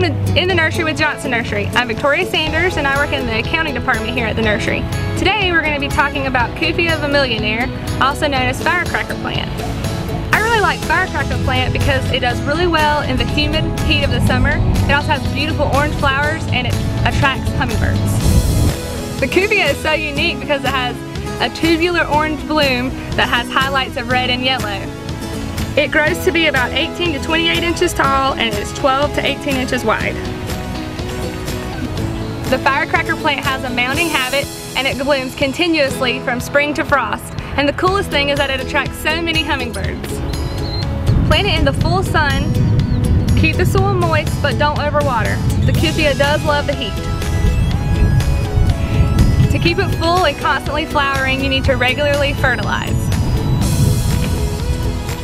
to In the Nursery with Johnson Nursery. I'm Victoria Sanders and I work in the accounting department here at the nursery. Today we're going to be talking about Cuphea Millionaire, also known as firecracker plant. I really like firecracker plant because it does really well in the humid heat of the summer. It also has beautiful orange flowers and it attracts hummingbirds. The Cuphea is so unique because it has a tubular orange bloom that has highlights of red and yellow. It grows to be about 18 to 28 inches tall and is 12 to 18 inches wide. The firecracker plant has a mounding habit and it blooms continuously from spring to frost. And the coolest thing is that it attracts so many hummingbirds. Plant it in the full sun, keep the soil moist but don't overwater. The Cuphea does love the heat. To keep it full and constantly flowering, you need to regularly fertilize.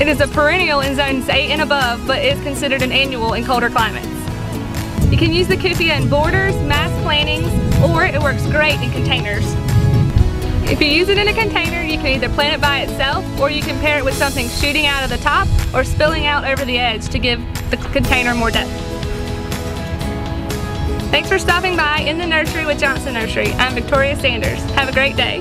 It is a perennial in zones 8 and above, but is considered an annual in colder climates. You can use the Cuphea in borders, mass plantings, or it works great in containers. If you use it in a container, you can either plant it by itself, or you can pair it with something shooting out of the top or spilling out over the edge to give the container more depth. Thanks for stopping by in the nursery with Johnson Nursery. I'm Victoria Sanders. Have a great day.